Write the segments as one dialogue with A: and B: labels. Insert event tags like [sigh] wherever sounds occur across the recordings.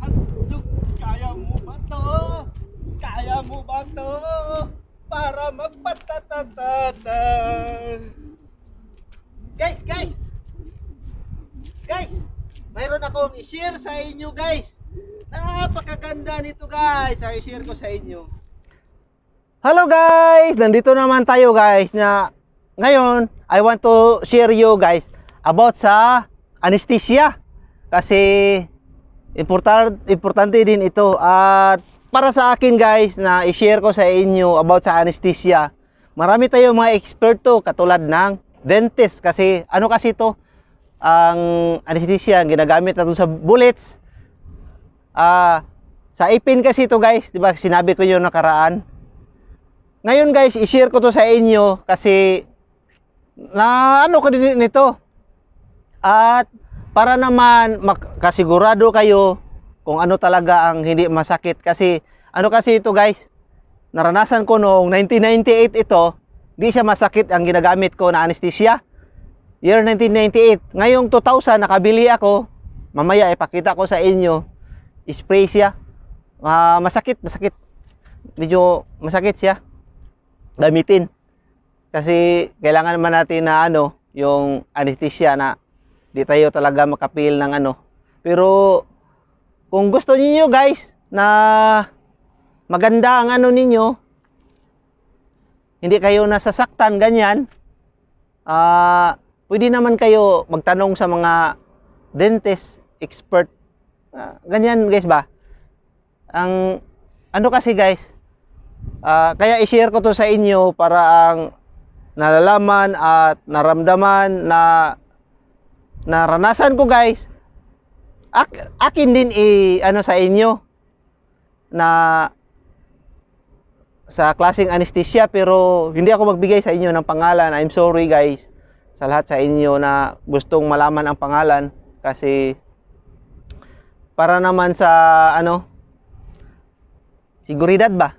A: Handog, kaya mo ba to? Kaya mo ba to? Para magpatatatata. Guys, guys! Guys! Mayroon akong i-share sa inyo, guys. Napakaganda nito, guys. Ay, i-share ko sa inyo. Hello, guys! Nandito naman tayo, guys, na ngayon, I want to share you, guys, about sa anesthesia. Kasi, important, importante din ito. At para sa akin, guys, na i-share ko sa inyo about sa anesthesia, marami tayong mga eksperto katulad ng dentist. Kasi, ano kasi ito? ang anesthesia ginagamit natin sa bullets. Ah, sa ipin kasi ito guys, 'di ba? Sinabi ko 'yung nakaraan. Ngayon guys, i-share ko to sa inyo kasi na ano ko din nito. At para naman makasigurado kayo kung ano talaga ang hindi masakit kasi ano kasi ito guys, naranasan ko noong 1998 ito, di siya masakit ang ginagamit ko na anesthesia year 1998. Ngayong 2000, nakabili ako. Mamaya ipakita ko sa inyo. Spray siya. Ah, masakit, masakit. Medyo masakit siya. Gamitin. Kasi kailangan naman natin na ano, yung anesthesia na di tayo talaga makapil ng ano. Pero kung gusto niyo guys na maganda ang ano ninyo, hindi kayo nasasaktan ganyan, ah pwede naman kayo magtanong sa mga dentist, expert. Ah, ganyan guys ba? Ang ano kasi guys, ah, kaya i-share ko to sa inyo para ang nalalaman at naramdaman na naranasan ko guys. Ak- akin din i ano sa inyo na sa klaseng anesthesia pero hindi ako magbigay sa inyo ng pangalan. I'm sorry guys sa lahat sa inyo na gustong malaman ang pangalan kasi para naman sa ano siguridad ba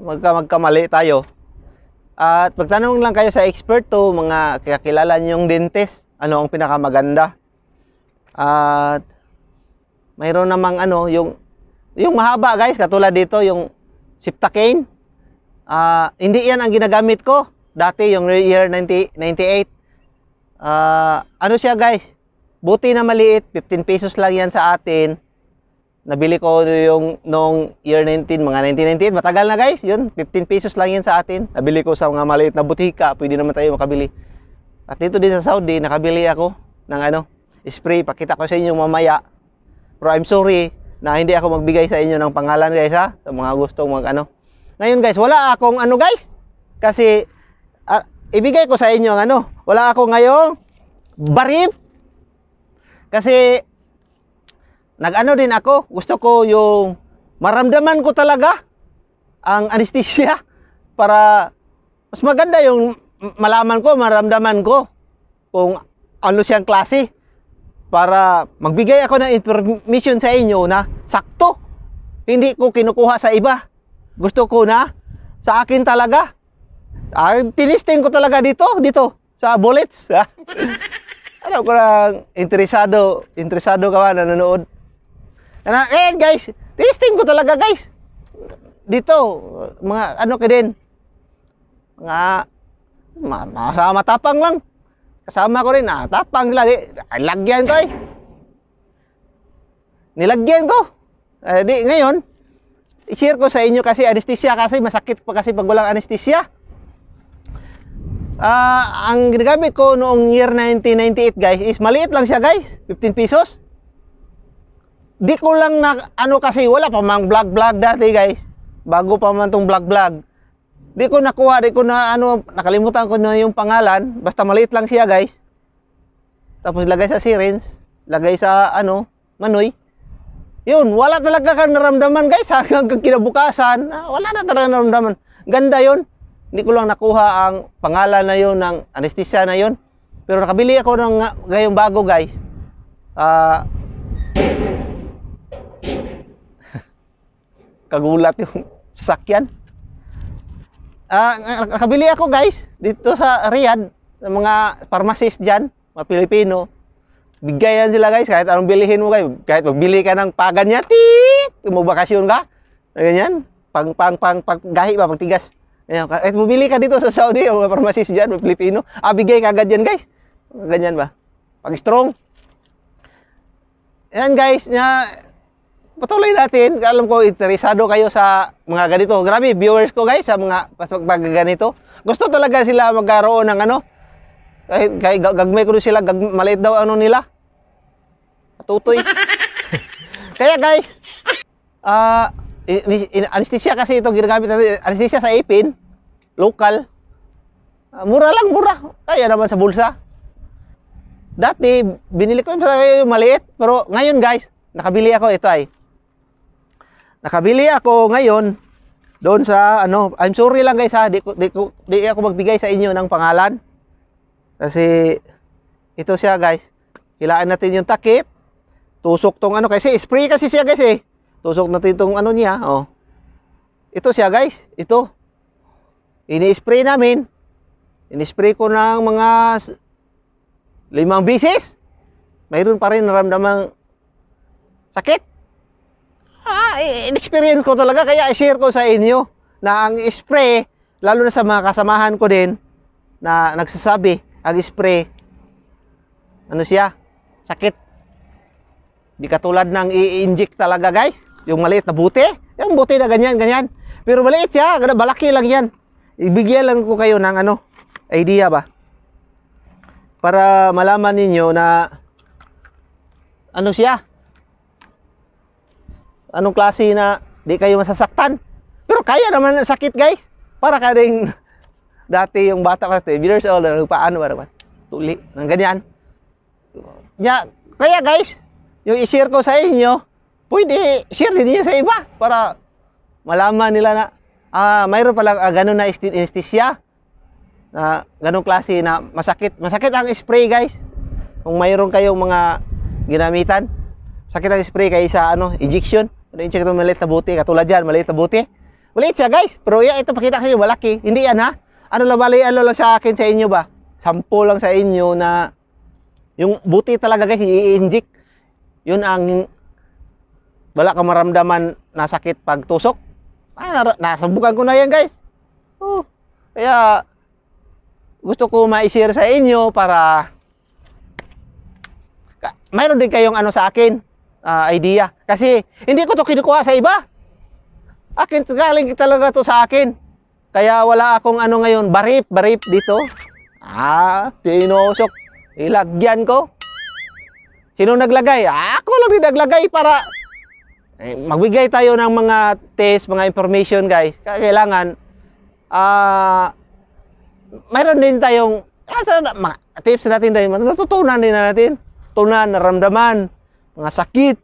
A: magka magkamali tayo at magtanong lang kayo sa eksperto mga kakilala niyong dentist ano ang pinakamaganda? At mayroon namang ano yung yung mahaba guys. Katulad dito yung Siptacane ah hindi yan ang ginagamit ko. Dati yung year 90, 98 Ah, ano siya guys? Buti na maliit, 15 pesos lang yan sa atin. Nabili ko yung nung year 19, mga 1998, matagal na guys, yun, 15 pesos lang yan sa atin. Nabili ko sa mga maliit na butika, pwede naman tayo makabili. At dito din sa Saudi, nakabili ako ng ano, spray, pakita ko sa inyo mamaya. Pero I'm sorry na hindi ako magbigay sa inyo ng pangalan guys ha, sa mga gustong mag ano. Ngayon guys, wala akong ano guys, kasi ah, ibigay ko sa inyo ang ano, wala ako ngayong barib. Kasi nag-ano din ako, gusto ko yung maramdaman ko talaga ang anesthesia [laughs] para mas maganda yung malaman ko, maramdaman ko kung ano siyang klase para magbigay ako ng information sa inyo na sakto. Hindi ko kinukuha sa iba. Gusto ko na sa akin talaga. Ah, tinisting ko talaga dito, dito sa bullets. [laughs] Alam ko lang, interesado, interesado ka ba nanonood? Na, eh guys, tinisting ko talaga guys. Dito, mga ano ka din. Mga, ma, ma, matapang lang. Kasama ko rin, ah, tapang ay, lagyan ko eh. Nilagyan ko. Eh, di, ngayon, i-share ko sa inyo kasi anesthesia kasi masakit pa kasi pag walang anesthesia. Ah, ang ginagamit ko noong year 1998 guys is maliit lang siya guys, 15 pesos. Di ko lang na ano kasi wala pa mang vlog vlog dati guys. Bago pa man tong vlog vlog. Di ko nakuha, di ko na ano, nakalimutan ko na yung pangalan. Basta maliit lang siya guys. Tapos lagay sa syringe, lagay sa ano, manoy. Yun, wala talaga kang naramdaman guys [laughs] hanggang kinabukasan. Ah, wala na talaga naramdaman. Ganda yun. Hindi ko lang nakuha ang pangalan na yun ng anesthesia na yun. Pero nakabili ako ng ngayong bago guys. Ah [laughs] kagulat yung [laughs] sasakyan. Ah, nakabili ako guys dito sa Riyadh ng mga pharmacist diyan, mga Pilipino. bigayan sila guys, kahit anong bilihin mo guys, kahit magbili ka ng pagan niya, tik, bakasyon ka, ganyan, pang, pang, pang, pang, gahi ba, pagtigas. Ganyan, kahit bumili ka dito sa Saudi, mga pharmacist dyan, mga Pilipino, ah, bigay ka agad yan guys. Ganyan ba? Pag strong. Yan guys, na patuloy natin. Alam ko, interesado kayo sa mga ganito. Grabe, viewers ko guys, sa mga pag ganito. Gusto talaga sila magkaroon ng ano, kahit, kahit gagmay ko sila, gag, maliit daw ano nila. Tutoy. [laughs] Kaya guys, ah, uh, anesthesia kasi ito ginagamit natin. Anesthesia sa ipin, local. Uh, mura lang, mura. Kaya naman sa bulsa. Dati, binili ko yung maliit. Pero ngayon guys, nakabili ako. Ito ay. Nakabili ako ngayon doon sa ano, I'm sorry lang guys ha, di, di, di ako magbigay sa inyo ng pangalan. Kasi ito siya guys. Hilaan natin yung takip. Tusok tong ano kasi spray kasi siya guys eh. Tusok natin tong ano niya, oh. Ito siya guys, ito. Ini-spray namin. Ini-spray ko ng mga limang bisis. Mayroon pa rin naramdamang sakit. Ah, in-experience ko talaga kaya i-share ko sa inyo na ang spray, lalo na sa mga kasamahan ko din na nagsasabi, ang spray, ano siya, sakit. Di katulad ng i-inject talaga guys, yung maliit na buti. Yung buti na ganyan, ganyan. Pero maliit siya, balaki lang yan. Ibigyan lang ko kayo ng ano, idea ba? Para malaman ninyo na ano siya. Anong klase na di kayo masasaktan. Pero kaya naman sakit guys. Para ka [laughs] Dati yung bata pa, 12 years old, ano, paano ba? Tuli, ng ganyan. Ya, kaya guys, yung i-share ko sa inyo, pwede share din niyo sa iba para malaman nila na ah, mayroon pala ah, ganun na anesthesia na ganung klase na masakit. Masakit ang spray, guys. Kung mayroon kayong mga ginamitan, sakit ang spray kaysa ano, injection. Ano inject ito maliit na buti, katulad dyan, maliit na buti. Maliit siya, guys. Pero yan, ito pakita yung malaki. Hindi yan, ha? Ano lang bali, ano lang sa akin sa inyo ba? Sampo lang sa inyo na yung buti talaga guys, i-inject. Yun ang wala kang maramdaman na sakit pag tusok. Ay, nasabukan ko na yan guys. Oh, kaya gusto ko ma-share sa inyo para mayroon din kayong ano sa akin uh, idea. Kasi hindi ko to kinukuha sa iba. Akin galing talaga to sa akin. Kaya wala akong ano ngayon, barip, barip dito. Ah, tinusok. Ilagyan ko. Sino naglagay? Ako lang din naglagay para eh, magbigay tayo ng mga test, mga information guys. Kailangan, ah, uh, mayroon din tayong, ah, mga tips natin tayo, natutunan din natin. Tunan, naramdaman, mga sakit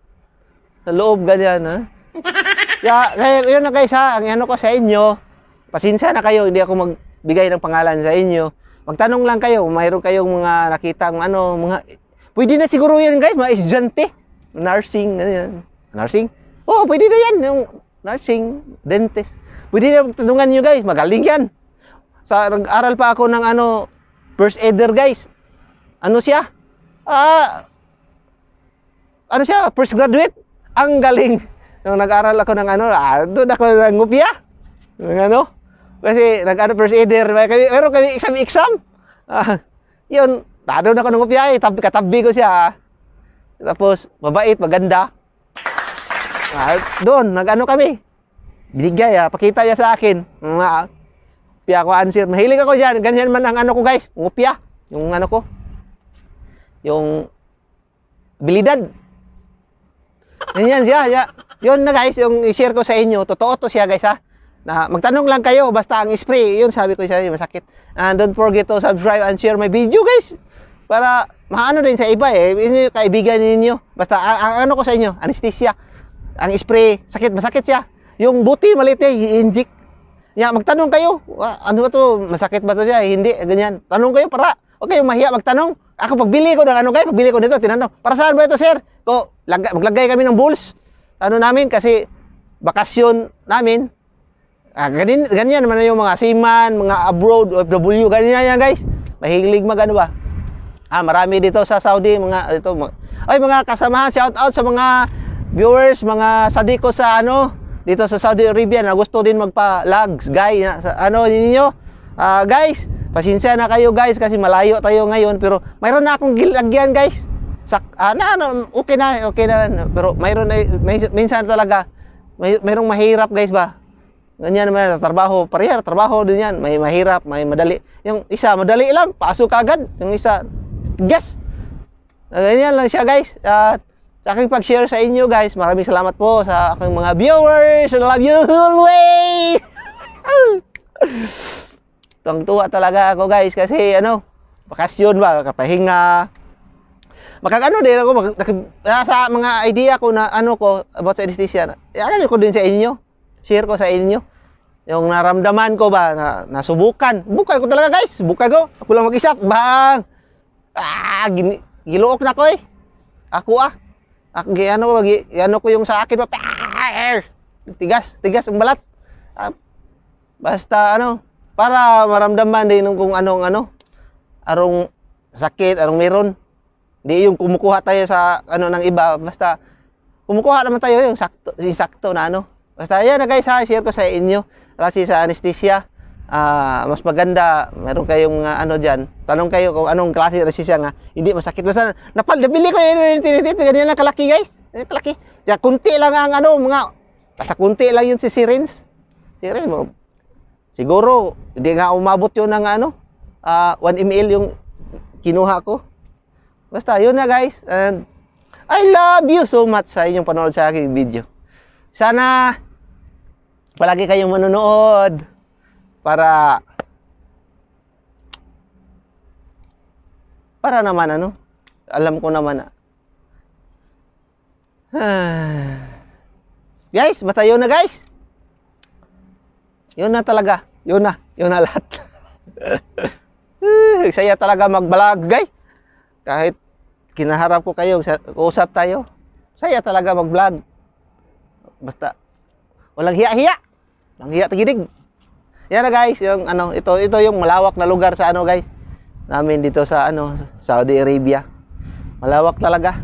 A: sa loob, ganyan, ha? [laughs] kaya, kaya yun na guys ha, ang ano ko sa inyo, Pasensya na kayo, hindi ako magbigay ng pangalan sa inyo. Magtanong lang kayo, mayroon kayong mga nakitang ano, mga Pwede na siguro yan guys, mga estudyante. Nursing, ano yan. Nursing? Oo, oh, pwede na yan. Yung nursing, dentist. Pwede na tanungan nyo guys, magaling yan. Sa nag-aral pa ako ng ano, first aider guys. Ano siya? Ah, ano siya? First graduate. Ang galing. Nung nag-aral ako ng ano, ah, doon ako nangupya. Ng ano? Kasi nag-ano first aider, may kami, meron kami exam-exam. Ah, yun, nado na ko ng kopya eh, tabi, katabi ko siya. Tapos, mabait, maganda. Ah, doon, nag-ano kami. Binigay ah, pakita niya sa akin. Mga, piya ko answer. Mahilig ako dyan. Ganyan man ang ano ko guys, ngupya. Yung ano ko. Yung abilidad. Ganyan siya. siya. Yun na guys, yung i-share ko sa inyo. Totoo to siya guys ha? Na magtanong lang kayo basta ang spray. Yun sabi ko sa inyo masakit. And don't forget to subscribe and share my video guys. Para maano din sa iba eh. Inyo kaibigan ninyo. Basta ang, ano ko sa inyo? Anesthesia. Ang spray sakit masakit siya. Yung buti maliit eh i-inject. Ya magtanong kayo. Ano ba to? Masakit ba to siya? Hindi ganyan. Tanong kayo para. Okay mahiya magtanong ako pagbili ko ng ano guys pagbili ko nito tinanong para saan ba ito sir ko lag- maglagay kami ng bulls ano namin kasi bakasyon namin Ah, ganyan, ganyan naman yung mga seaman, mga abroad, OFW, ganyan yan guys. Mahilig mag ano ba? Ah, marami dito sa Saudi mga ito mga, ay mga kasamahan shout out sa mga viewers, mga sadiko sa ano dito sa Saudi Arabia na gusto din magpa-logs, guys. ano ninyo? Ah, guys, pasensya na kayo guys kasi malayo tayo ngayon pero mayroon na akong gilagyan guys. Sak, ah, ano, okay na, okay na. Pero mayroon na, may, minsan talaga, may, mayroong mahirap guys ba? Ganyan naman, trabaho, parehar, trabaho din yan. May mahirap, may madali. Yung isa, madali lang, pasok agad. Yung isa, yes. Ganyan lang siya guys. At sa aking pag-share sa inyo guys, maraming salamat po sa aking mga viewers. I love you always. [laughs] Tuwang-tuwa talaga ako guys kasi ano, bakasyon ba, kapahinga. Makakano din ako, mag, nasa mga idea ko na ano ko about sa anesthesia. Ano ko din sa inyo. Share ko sa inyo. Yung naramdaman ko ba, na, nasubukan. Bukan ko talaga guys, subukan ko. Ako lang mag-isa, bang! Ah, gini, giluok na ko eh. Ako ah. Ako, ano, gi, ano ko yung sa akin ba, tigas, tigas ang balat. Ah, basta ano, para maramdaman din kung anong ano, arong sakit, arong meron. Hindi yung kumukuha tayo sa ano ng iba, basta kumukuha naman tayo yung sakto, yung sakto na ano. Basta yan na guys ha, share ko sa inyo. Kasi sa anesthesia, ah, mas maganda, meron kayong ah, ano diyan. Tanong kayo kung anong klase ng anesthesia nga, hindi masakit. Basta napal, nabili ko yun, ganyan lang kalaki guys. Ganyan kalaki. Kaya kunti lang ang ano, mga, basta kunti lang yun si. Syringe mo. Siguro, hindi nga umabot yun ng ano, ah, 1 ml yung kinuha ko. Basta, yun na guys. And I love you so much sa inyong panonood sa aking video. Sana palagi kayong manonood para para naman ano, alam ko naman na [sighs] guys, basta yun na guys. Yun na talaga. Yun na. Yun na lahat. [laughs] Saya talaga mag-vlog guys kahit kinaharap ko kayo, sa- usap tayo, saya talaga mag-vlog. Basta, walang hiya-hiya. Walang hiya tagidig. Yan na guys, yung ano, ito, ito yung malawak na lugar sa ano guys, namin dito sa ano, Saudi Arabia. Malawak talaga.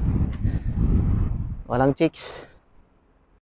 A: Walang chicks.